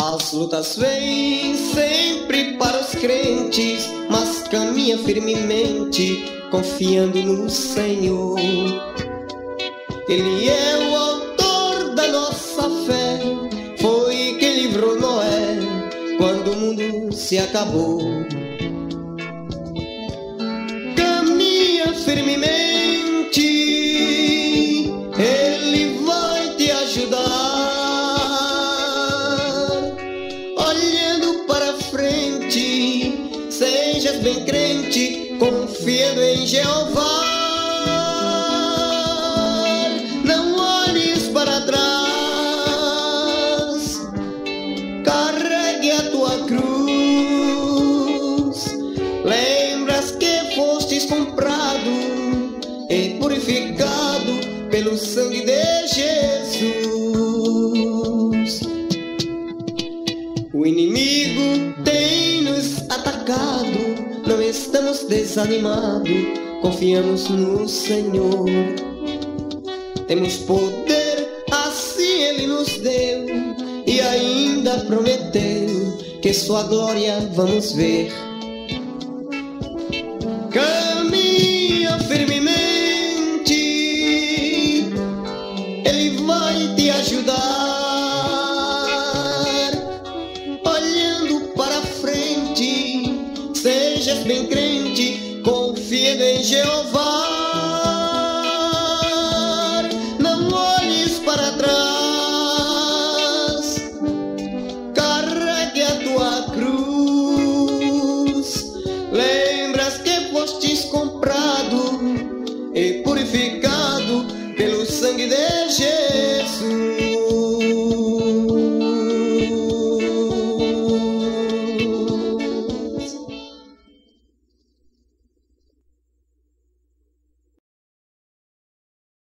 As lutas vêm sempre para os crentes, mas caminha firmemente, confiando no Senhor. Se acabou. Caminha firmemente, Ele vai te ajudar. Olhando para frente, sejas bem crente, confiando em Jeová. Comprado e purificado pelo sangue de Jesus. O inimigo tem nos atacado, não estamos desanimados, confiamos no Senhor. Temos poder, assim Ele nos deu, e ainda prometeu que Sua glória vamos ver. Vai te ajudar. Olhando para frente, sejas bem crente, confiando em Jeová. Não olhes para trás, carregue a tua cruz. Lembras que fostes comprado e purificado pelo sangue de Jesus.